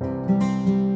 Música